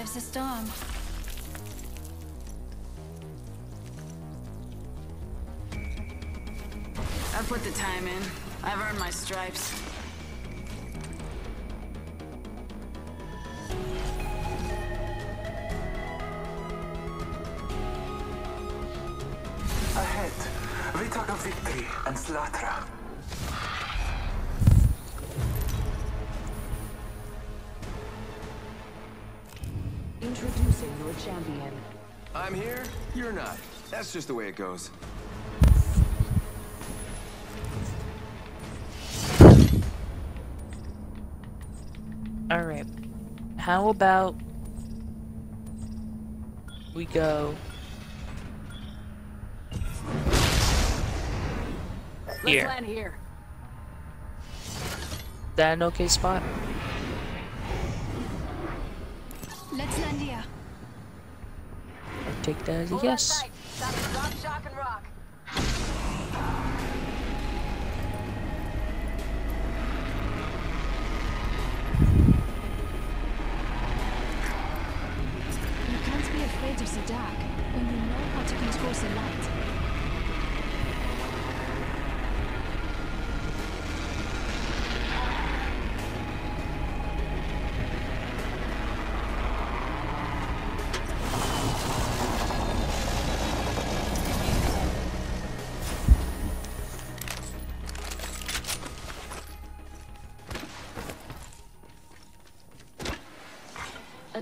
of the storm. I've put the time in. I've earned my stripes. Ahead, we talk of victory and slaughter. That's just the way it goes. Alright. How about we go here. Let's land here. That an okay spot? Let's land here. I'll take that as a Hold yes.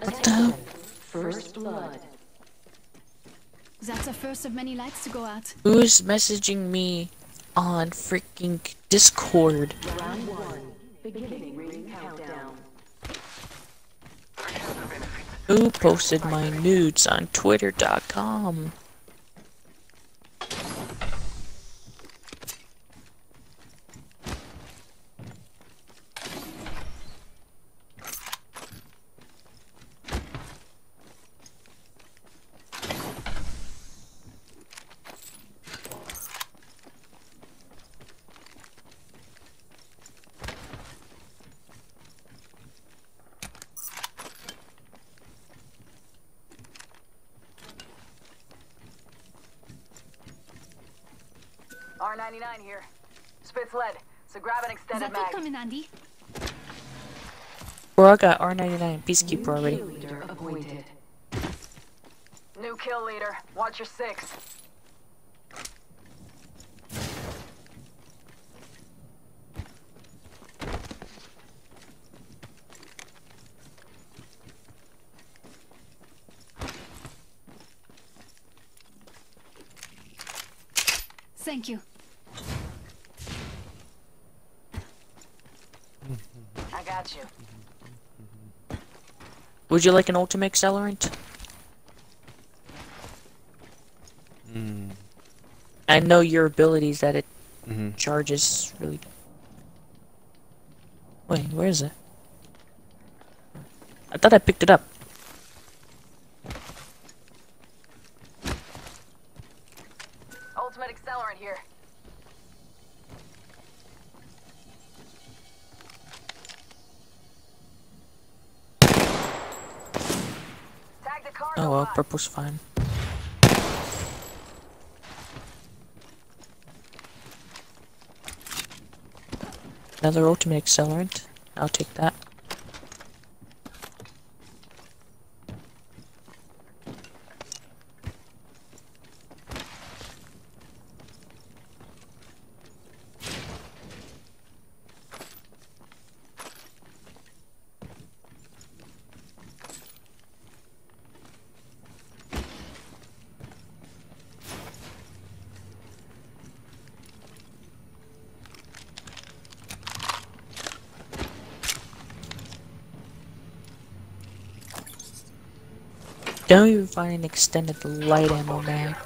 First blood. That's the first of many lights to go out. Who's messaging me on freaking Discord? Round one. Beginning ring countdown. Who posted my nudes on Twitter.com? R99 here. Spitz lead, so grab an extended That could mag. come in handy. Bro, I got R99 Peacekeeper already. Kill leader appointed. New kill leader. Watch your six. Thank you. I got you. Would you like an ultimate accelerant? I know your abilities that it Mhm. charges really. Wait, where is it? I thought I picked it up. Oh well, purple's fine. Another ultimate accelerant. I'll take that. Don't even find an extended light ammo mag.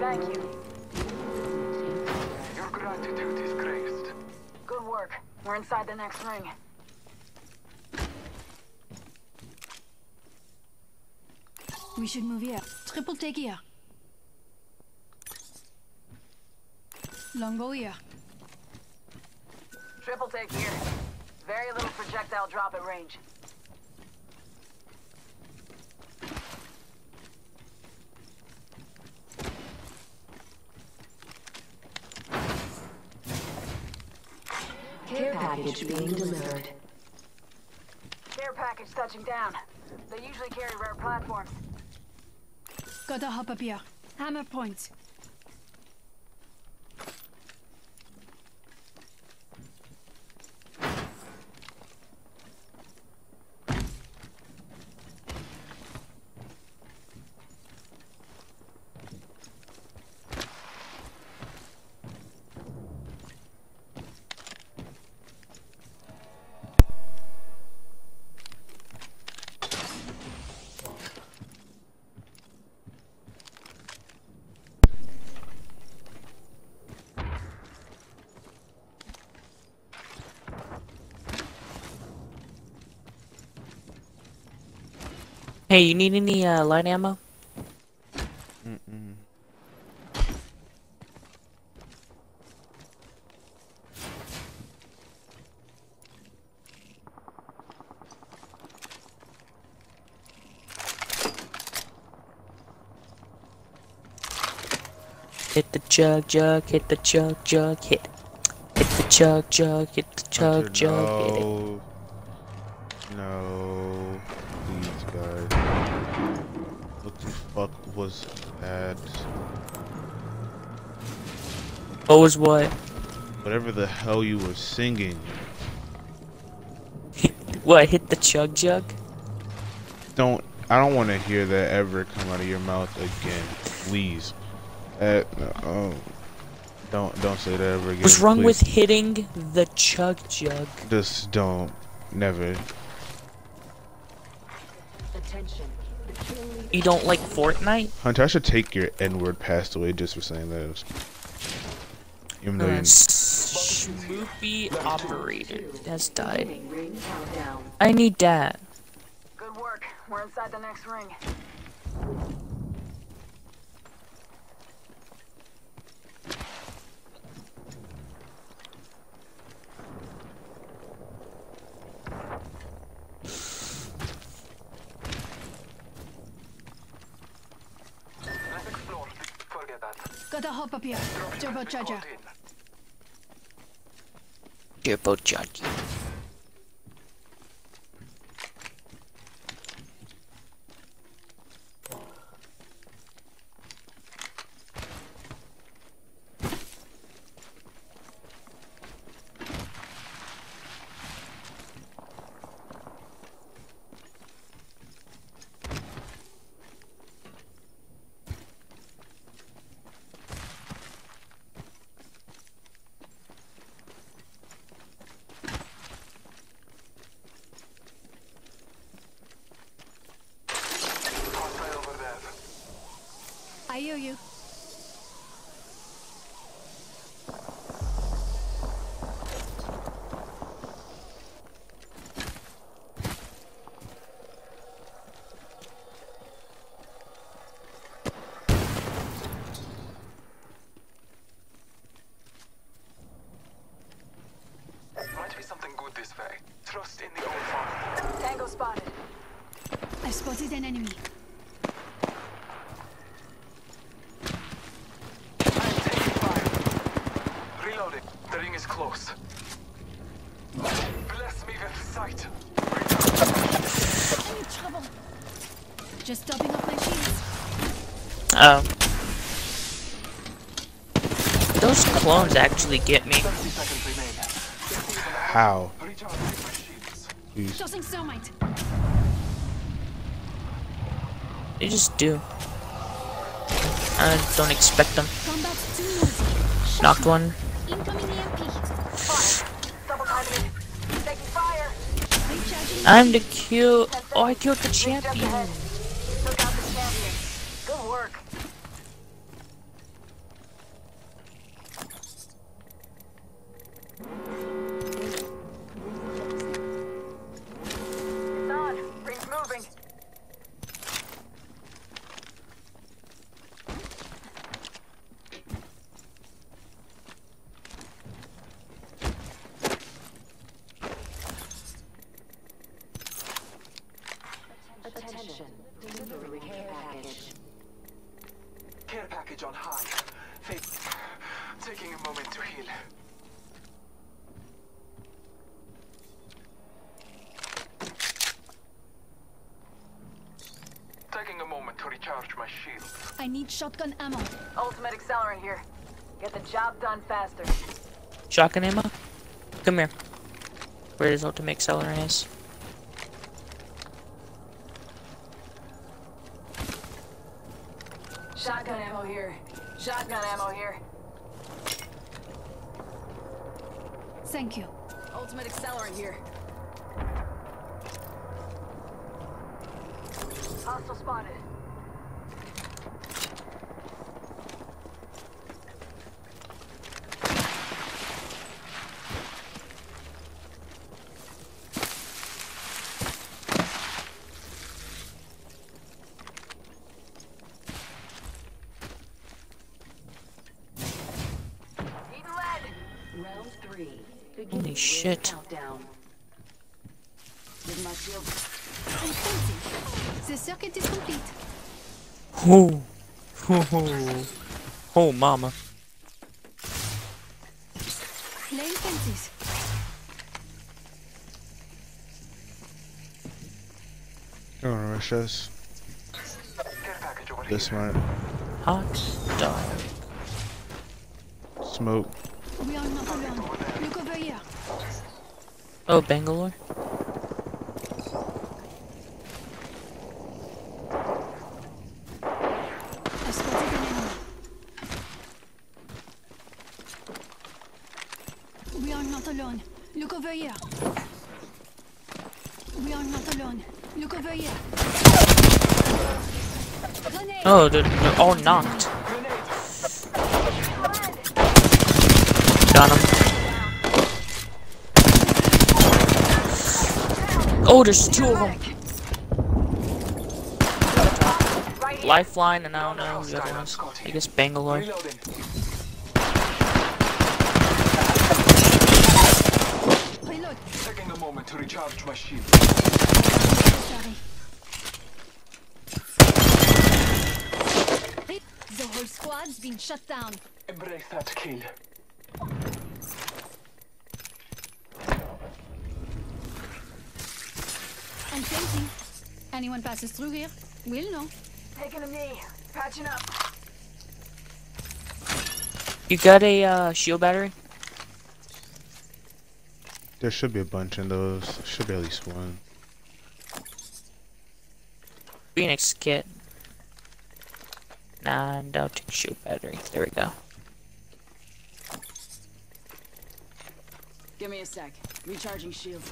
Thank you. The next ring. We should move here. Triple take here. Longbow here. Triple take here. Very little projectile drop at range. Care package being delivered. Care package touching down. They usually carry rare platforms. Gotta hop up here. Hammer points. Hey, you need any uh, light ammo? Hit the jug, jug, hit the jug, jug, hit. Hit the jug, jug, hit the Hunter, jug, jug, hit it. no. No. Please, guys. What the fuck was that? What was what? Whatever the hell you were singing. What, hit the chug jug? Don't. I don't want to hear that ever come out of your mouth again. Please. Uh, oh. Don't don't say that ever again. What's wrong please. with hitting the chug jug? Just don't. Never. Attention. The kill leader You don't like Fortnite? Hunter, I should take your N-word passed away just for saying that. Even though Uh, you, Smoopy operator has died. beginning ring countdown. I need that. Good work. We're inside the next ring. Let's explore. Forget that. Gotta hop up here. Turbo charger. Turbo charge. Hostile over there. I hear you. Might be something good this way. Trust in the old father. Tango spotted. I spotted an enemy. I'm taking fire. Reloading. The ring is close. Bless me with sight. I'm in trouble. Just topping up my shields. Um. Those clones actually get me. 30 seconds remain. how? Recharging my shields. Please. Tossing thermite. They just do. I don't expect them. Knocked one. I'm the Q. Oh, I killed the champion. Attention. Delivery care package. Care package on high. Taking a moment to heal. Taking a moment to recharge my shield. I need shotgun ammo. Ultimate accelerant here. Get the job done faster. Shotgun ammo? Come here. Where his ultimate accelerant is. Shotgun ammo here. Shotgun ammo here. Thank you. Ultimate accelerant here. Hostile spotted. Eating lead. Round three. Beginning Holy ring shit. Countdown. With my shield. And fencing. The circuit is complete. Oh. Oh. Oh, mama. Laying fences. You wanna rush us? Care package over This might Hot dog. smoke. We are not alone. Look over here. Oh, Bangalore? I spotted an enemy. We are not alone. Look over here. We are not alone. Look over here. Grenade! Oh, they're, they're all knocked. Got him. Oh, there's two of them. Lifeline, and I don't know who the other ones. I guess Bangalore. Taking a moment to recharge my shield. The whole squad's been shut down. Embrace that kill. And fencing. Anyone passes through here we'll know. Taking a knee. Patching up. You got a uh, shield battery? There should be a bunch in those. Should be at least one. Phoenix kit. Nah, and I'll take shield battery. There we go. Give me a sec. Recharging shield.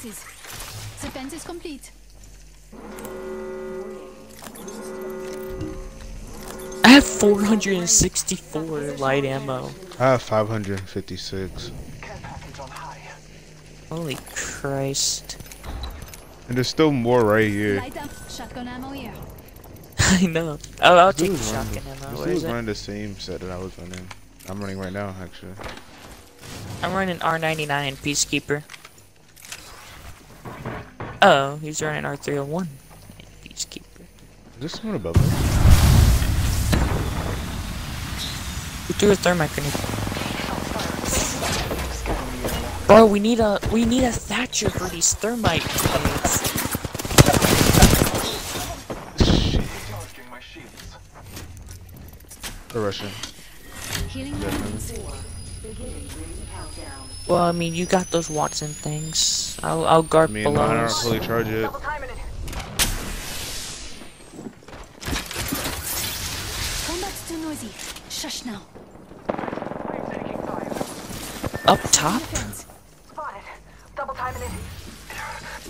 Planting fences. The fence is complete. I have 464 light ammo. I have 556. Care package on high. Holy Christ. And there's still more right here. Light up. Shotgun ammo here. I know. Oh, I'll take the This running- shotgun ammo. This dude's is running the same set that I was running. I'm running right now, actually. I'm running R99 Peacekeeper. Oh, he's running R301 Peacekeeper. Is there someone above me? Who threw a thermite grenade? Bro, we need a we need a Thatcher for these thermite grenades. Recharging my. They're rushing. Healing Four. Beginning ring countdown. Well, I mean, you got those Wattson things. I'll I'll guard Me and below. mine aren't fully charged yet. Double timing it. Combat's too noisy. Shush now. I'm taking fire. Up top? Fence. Spotted. Double timing it. Contact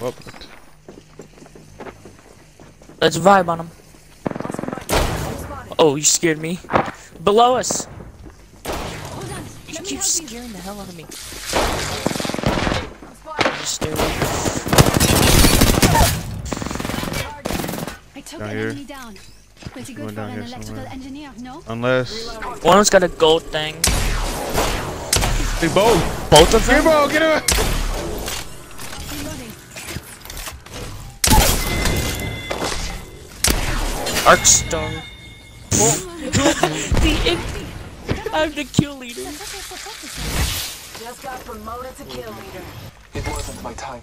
with Let's vibe on them. Oscar Mike. Spotted. Oh, you scared me. Below us. Hold on. You keep scaring the hell out of me. Just stay away. I took Down an here. enemy down. Pretty good for down an here electrical somewhere. engineer, no? unless One of them's got a gold thing. they both. Both of them? Bro, get him! Reloading. Arc Star. the. I'm the kill leader. Just got promoted to kill leader. It wasn't my time.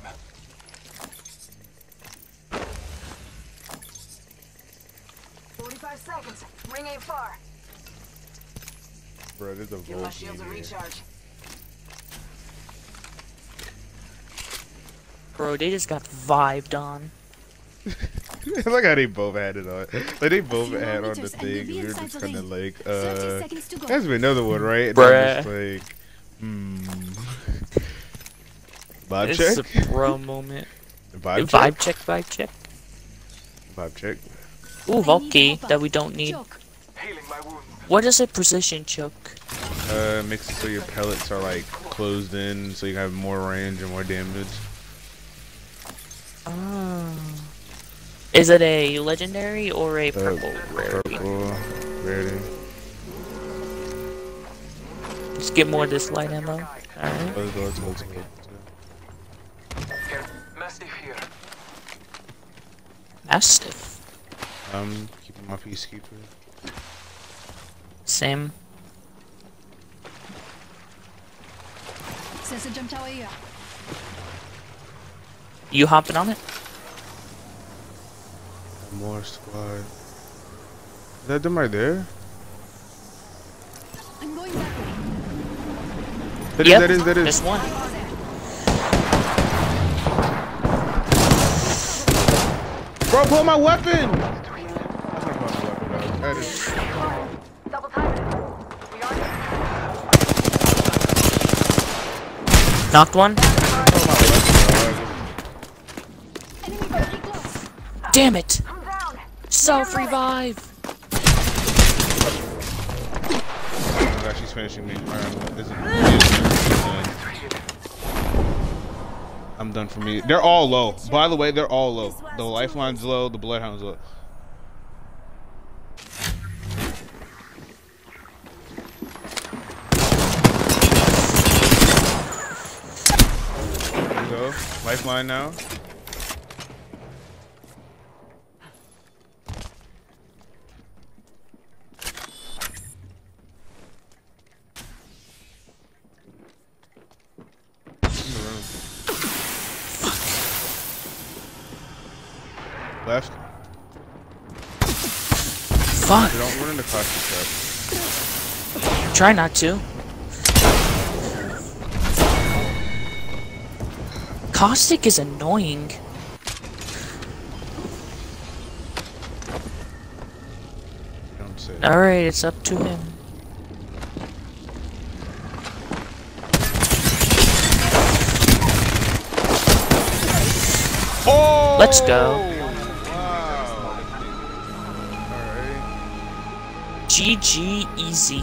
Forty-five seconds. Ring ain't far. Bro, there's a Give my shields a in recharge. Bro, they just got vibed on. I like how they both had it on. Like they both had on the meters you'll thing. be We were just kind of like, 30 uh, seconds to go. has been another one, right? And I'm just Bruh. like, hmm. Vibe This check. is a pro moment. Vibe, Vibe check. check, vibe check. Vibe check. Ooh, I need Valky that we don't need. Choke. Healing my wound. What is a precision choke? Uh, makes it so your pellets are like closed in, so you have more range and more damage. Is it a legendary or a Uh, purple rarity? Purple, rarity. Let's get more of this light ammo. Alright. Mastiff here. Mastiff. I'm keeping my peacekeeper. Same. Sensor jump tower here. You hopping on it? More squad. Is that them right there? I'm going that way. That is, yep. that is, that is. There's one. Bro, pull my weapon! I'm not my weapon out. That is. Double time it. We are here. Knocked one. Enemy very close. Damn it! I'm down. Self revive! My she's finishing me. I'm done. For me. They're all low. By the way, they're all low. The lifeline's low, the bloodhound's low. There go. Lifeline now. In the room. Left. Fuck! Don't run into Caustic trap. Try not to. Caustic is annoying. Don't say. Alright, it's up to him. Oh! Let's go. GG easy.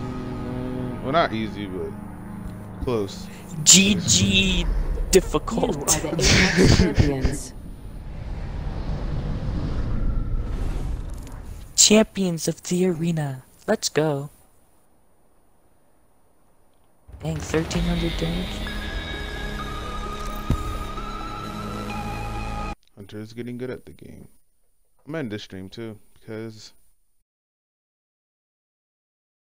Mm, well, not easy, but close. GG difficult. are the Apex champions. Champions of the arena. Let's go. Dang, 1300 damage. Hunter is getting good at the game. I'm ending this stream too because